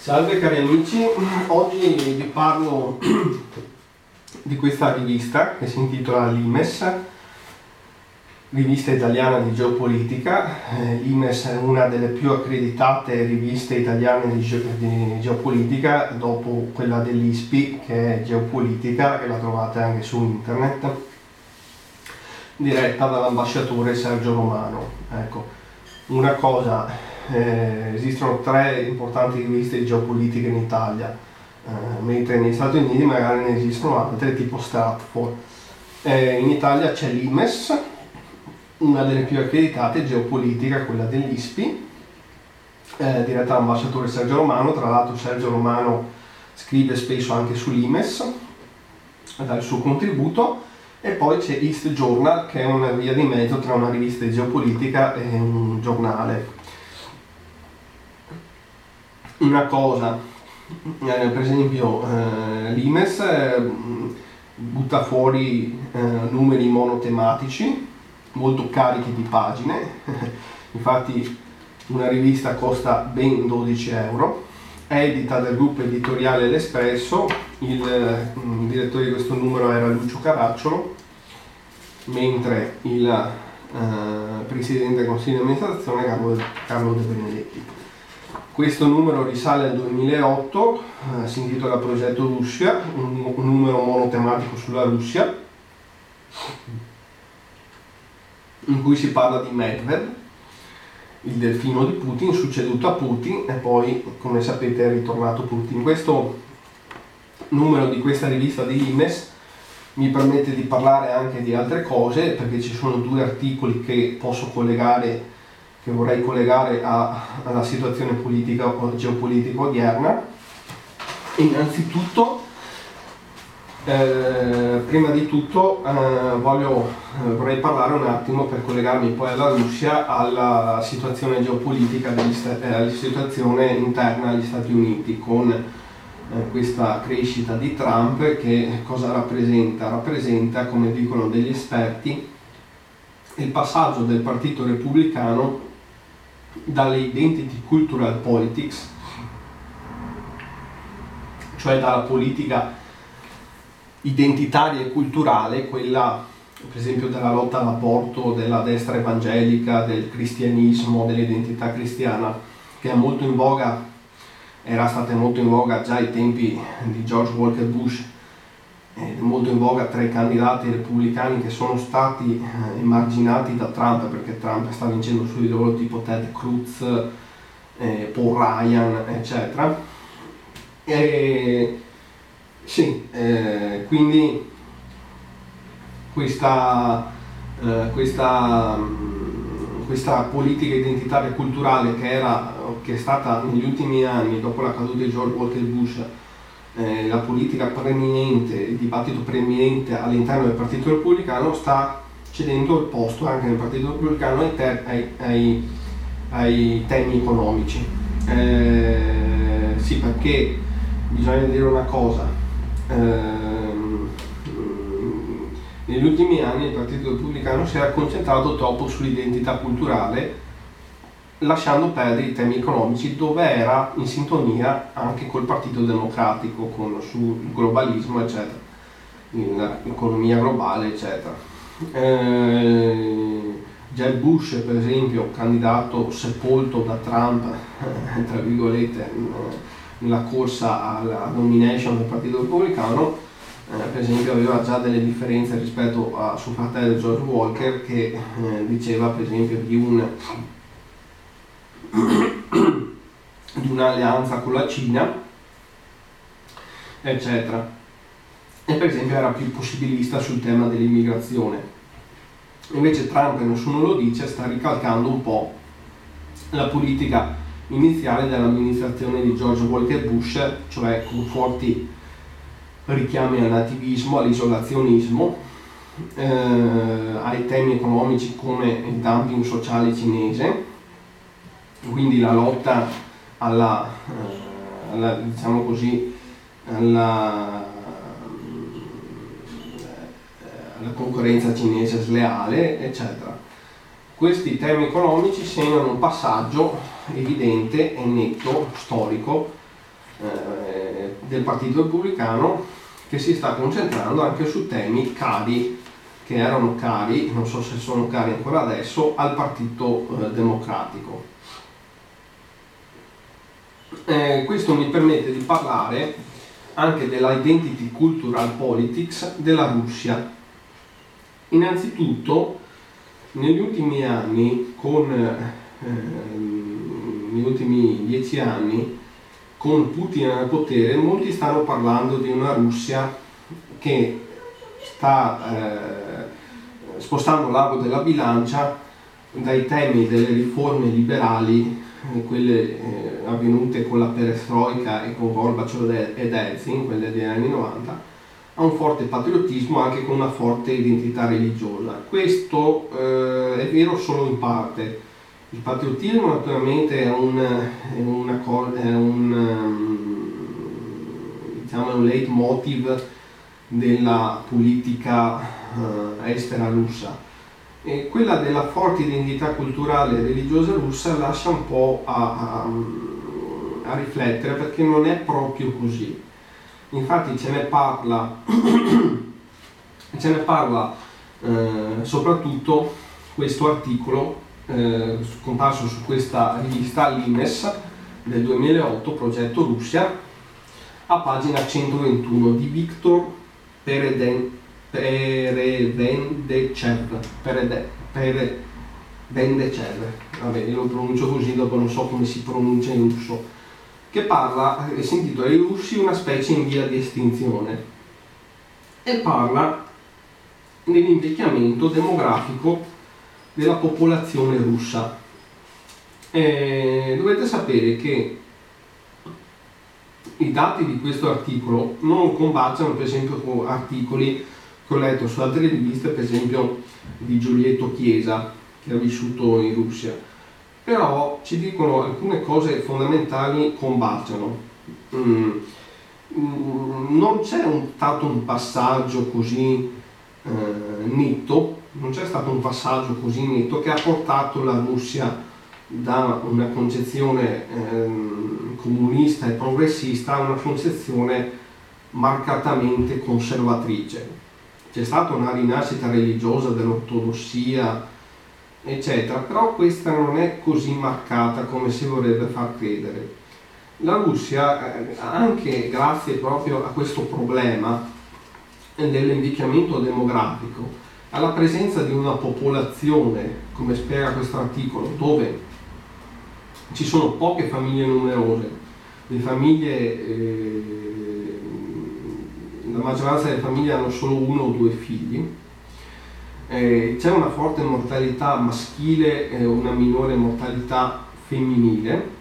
Salve cari amici, oggi vi parlo di questa rivista che si intitola Limes, rivista italiana di geopolitica. Eh, Limes è una delle più accreditate riviste italiane di, ge- di geopolitica dopo quella dell'ISPI che è geopolitica e la trovate anche su internet, diretta dall'ambasciatore Sergio Romano. Ecco, una cosa, eh, esistono tre importanti riviste di geopolitica in Italia, eh, mentre negli Stati Uniti magari ne esistono altre tipo Stratford. Eh, in Italia c'è l'IMES, una delle più accreditate, geopolitica, quella dell'ISPI, eh, diretta dall'ambasciatore Sergio Romano, tra l'altro Sergio Romano scrive spesso anche sull'IMES, dà il suo contributo, e poi c'è East Journal, che è una via di mezzo tra una rivista di geopolitica e un giornale. Una cosa, eh, per esempio eh, l'IMES eh, butta fuori eh, numeri monotematici, molto carichi di pagine, infatti una rivista costa ben 12 euro, edita dal gruppo editoriale L'Espresso, il, il direttore di questo numero era Lucio Caracciolo, mentre il eh, presidente del consiglio di amministrazione Carlo, Carlo De Benedetti. Questo numero risale al 2008, eh, si intitola Progetto Russia, un, un numero monotematico sulla Russia, in cui si parla di Medved, il delfino di Putin, succeduto a Putin e poi, come sapete, è ritornato Putin. Questo numero di questa rivista di Imes mi permette di parlare anche di altre cose perché ci sono due articoli che posso collegare, che vorrei collegare a, alla situazione politica o geopolitica odierna. Innanzitutto eh, prima di tutto eh, voglio, eh, vorrei parlare un attimo per collegarmi poi alla Russia alla situazione geopolitica, degli, eh, alla situazione interna degli Stati Uniti con eh, questa crescita di Trump che cosa rappresenta? Rappresenta, come dicono degli esperti, il passaggio del Partito Repubblicano dalle identity cultural politics, cioè dalla politica identitaria e culturale, quella per esempio della lotta all'aborto, della destra evangelica, del cristianismo, dell'identità cristiana, che è molto in voga, era stata molto in voga già ai tempi di George Walker Bush, è molto in voga tra i candidati repubblicani che sono stati eh, emarginati da Trump perché Trump sta vincendo su di loro tipo Ted Cruz, eh, Paul Ryan, eccetera. E, sì, eh, quindi questa, eh, questa, mm, questa, politica identitaria culturale che, era, che, è stata negli ultimi anni, dopo la caduta di George Walker Bush, eh, la politica preeminente, il dibattito preeminente all'interno del Partito Repubblicano, sta cedendo il posto anche nel Partito Repubblicano ai, te- ai, ai, ai temi economici. Eh, sì, perché bisogna dire una cosa, ehm, negli ultimi anni il Partito Repubblicano si era concentrato troppo sull'identità culturale lasciando perdere i temi economici dove era in sintonia anche col Partito Democratico, con, sul globalismo, eccetera, l'economia globale, eccetera. Eh, Jeb Bush, per esempio, candidato sepolto da Trump, tra virgolette, nella corsa alla nomination del Partito Repubblicano, eh, per esempio aveva già delle differenze rispetto a suo fratello George Walker che eh, diceva per esempio di, un, di un'alleanza con la Cina, eccetera. E per esempio era più possibilista sul tema dell'immigrazione. Invece Trump, nessuno lo dice, sta ricalcando un po' la politica iniziale dell'amministrazione di George Walker Bush, cioè con forti richiami al nativismo, all'isolazionismo, eh, ai temi economici come il dumping sociale cinese, quindi la lotta alla, eh, alla diciamo così, alla, alla concorrenza cinese sleale, eccetera. Questi temi economici segnano un passaggio evidente e netto, storico, eh, del Partito Repubblicano che si sta concentrando anche su temi cari, che erano cari, non so se sono cari ancora adesso, al Partito eh, Democratico. Eh, questo mi permette di parlare anche della identity cultural politics della Russia. Innanzitutto, negli ultimi anni, con, eh, negli ultimi dieci anni, con Putin al potere, molti stanno parlando di una Russia che sta eh, spostando l'ago della bilancia dai temi delle riforme liberali, eh, quelle eh, avvenute con la perestroica e con Gorbaciov ed Elzin, quelle degli anni 90, a un forte patriottismo anche con una forte identità religiosa. Questo eh, è vero solo in parte il patriottismo naturalmente è un, è una, è un, um, diciamo, un leitmotiv della politica uh, estera russa e quella della forte identità culturale e religiosa russa lascia un po' a, a, a riflettere perché non è proprio così. Infatti ce ne parla, ce ne parla eh, soprattutto questo articolo eh, comparso su questa rivista l'INES del 2008, progetto Russia, a pagina 121 di Viktor Pereden, Perevendechev. Perede, Perevendechev, vabbè, lo pronuncio così, dopo non so come si pronuncia in russo, che parla, e si intitola I russi una specie in via di estinzione e parla dell'invecchiamento demografico della popolazione russa. E dovete sapere che i dati di questo articolo non combaciano per esempio con articoli che ho letto su altre riviste, per esempio di Giulietto Chiesa, che ha vissuto in Russia, però ci dicono alcune cose fondamentali combaciano. Mm. mm non c'è un, stato un passaggio così eh, netto non c'è stato un passaggio così netto che ha portato la Russia da una concezione ehm, comunista e progressista a una concezione marcatamente conservatrice. C'è stata una rinascita religiosa dell'ortodossia, eccetera, però questa non è così marcata come si vorrebbe far credere. La Russia, eh, anche grazie proprio a questo problema dell'invecchiamento demografico, alla presenza di una popolazione, come spiega questo articolo, dove ci sono poche famiglie numerose, le famiglie, eh, la maggioranza delle famiglie hanno solo uno o due figli, eh, c'è una forte mortalità maschile e una minore mortalità femminile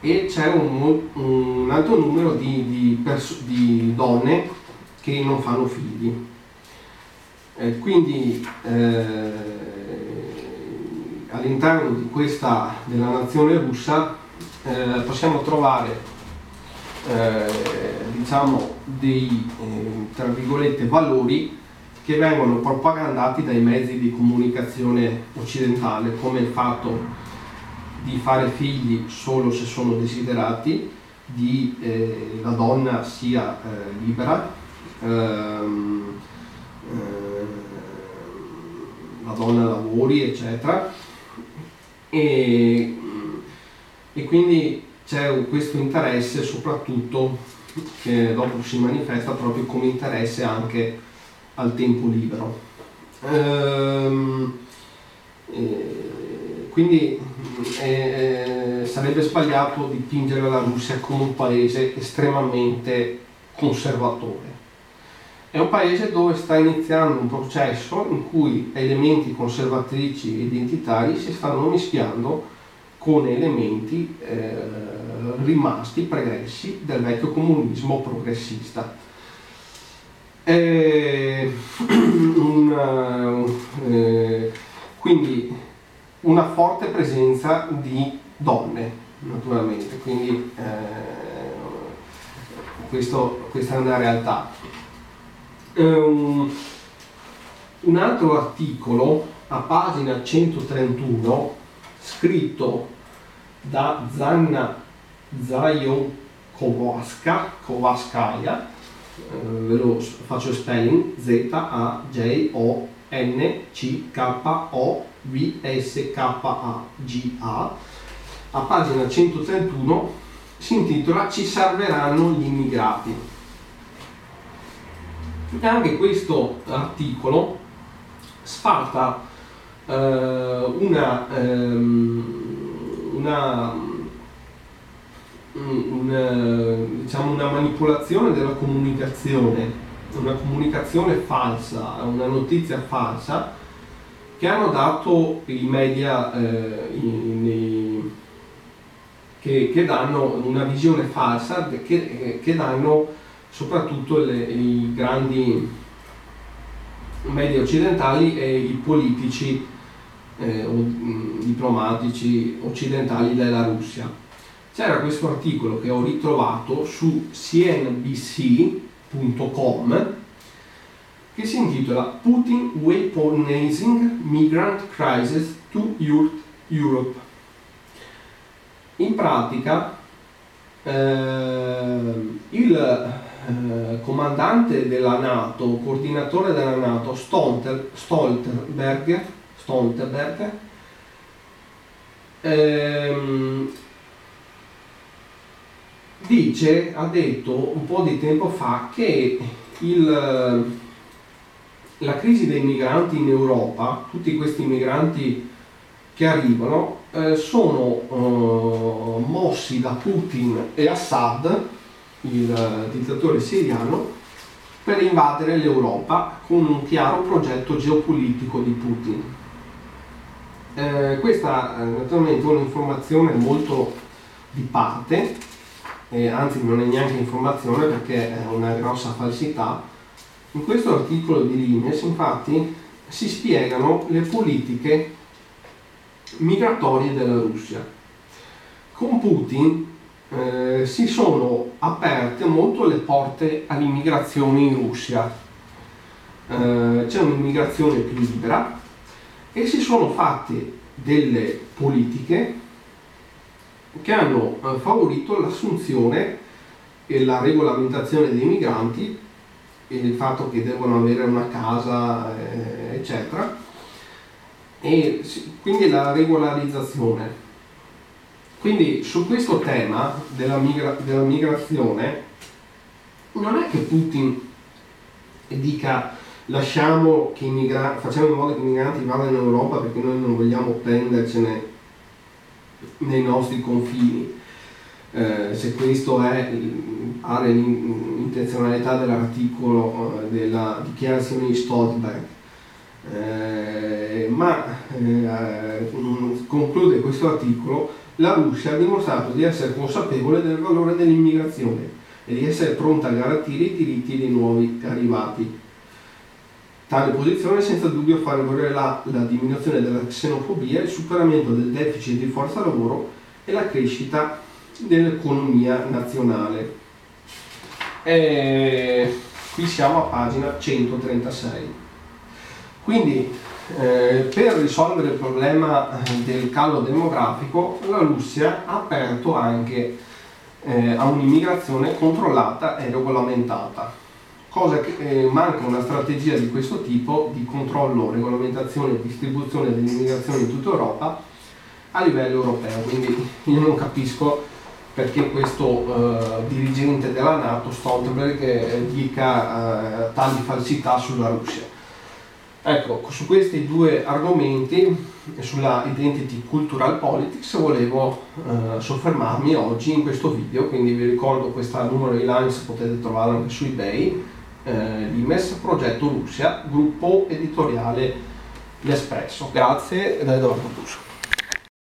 e c'è un, un alto numero di, di, di donne che non fanno figli. Eh, quindi eh, all'interno di questa, della nazione russa eh, possiamo trovare eh, diciamo dei tra virgolette valori che vengono propagandati dai mezzi di comunicazione occidentale come il fatto di fare figli solo se sono desiderati, di eh, la donna sia libera, ehm, la donna lavori, eccetera. E, e quindi c'è questo interesse soprattutto che dopo si manifesta proprio come interesse anche al tempo libero. Ehm, eh, quindi eh, sarebbe sbagliato dipingere la Russia come un paese estremamente conservatore è un paese dove sta iniziando un processo in cui elementi conservatrici e identitari si stanno mischiando con elementi eh, rimasti pregressi del vecchio comunismo progressista. Eh, una, eh, quindi una forte presenza di donne, naturalmente, quindi eh, questo, questa è una realtà. Um, un altro articolo a pagina 131 scritto da Zanna Zayon Kowalska, Kowalskaya, eh, ve lo faccio spelling, Z-A-J-O-N-C-K-O-V-S-K-A-G-A, a pagina 131 si intitola Ci serveranno gli immigrati. E anche questo articolo sfalta eh, una, ehm, una, una, diciamo una manipolazione della comunicazione, una comunicazione falsa, una notizia falsa che hanno dato i media eh, nei, che, che, danno una visione falsa, che, che danno soprattutto le, i grandi media occidentali e i politici eh, o, mh, diplomatici occidentali della Russia. C'era questo articolo che ho ritrovato su cnbc.com che si intitola Putin Weaponizing Migrant Crisis to Europe. In pratica eh, il eh, comandante della Nato, coordinatore della Nato, Stolter, Stoltenberg, Stoltenberg ehm, dice, ha detto un po' di tempo fa che il, la crisi dei migranti in Europa, tutti questi migranti che arrivano, eh, sono eh, mossi da Putin e Assad il dittatore siriano, per invadere l'Europa con un chiaro progetto geopolitico di Putin. Eh, questa è naturalmente un'informazione molto di parte, eh, anzi non è neanche informazione perché è una grossa falsità. In questo articolo di Limes infatti si spiegano le politiche migratorie della Russia. Con Putin eh, si sono aperte molto le porte all'immigrazione in Russia. Eh, c'è un'immigrazione più libera e si sono fatte delle politiche che hanno eh, favorito l'assunzione e la regolamentazione dei migranti e il fatto che devono avere una casa, eh, eccetera, e quindi la regolarizzazione. Quindi su questo tema della, migra- della migrazione non è che Putin dica lasciamo che i migranti, facciamo in modo che i migranti vadano in Europa perché noi non vogliamo prendercene nei nostri confini. Eh, se questo è pare l'intenzionalità dell'articolo eh, della dichiarazione di Stoltenberg. Eh, ma eh, conclude questo articolo la Russia ha dimostrato di essere consapevole del valore dell'immigrazione e di essere pronta a garantire i diritti dei nuovi arrivati. Tale posizione senza dubbio favorirà la, la diminuzione della xenofobia, il superamento del deficit di forza lavoro e la crescita dell'economia nazionale. E qui siamo a pagina 136. Quindi eh, per risolvere il problema eh, del calo demografico la Russia ha aperto anche eh, a un'immigrazione controllata e regolamentata, cosa che eh, manca una strategia di questo tipo di controllo, regolamentazione e distribuzione dell'immigrazione in tutta Europa a livello europeo. Quindi io non capisco perché questo eh, dirigente della Nato, Stoltenberg, dica tali falsità sulla Russia. Ecco, su questi due argomenti, sulla Identity Cultural Politics, volevo eh, soffermarmi oggi in questo video, quindi vi ricordo questa numero di lines, potete trovarla anche su eBay, eh, l'IMES, Progetto Russia, gruppo editoriale L'Espresso. Grazie da Edoardo Busso.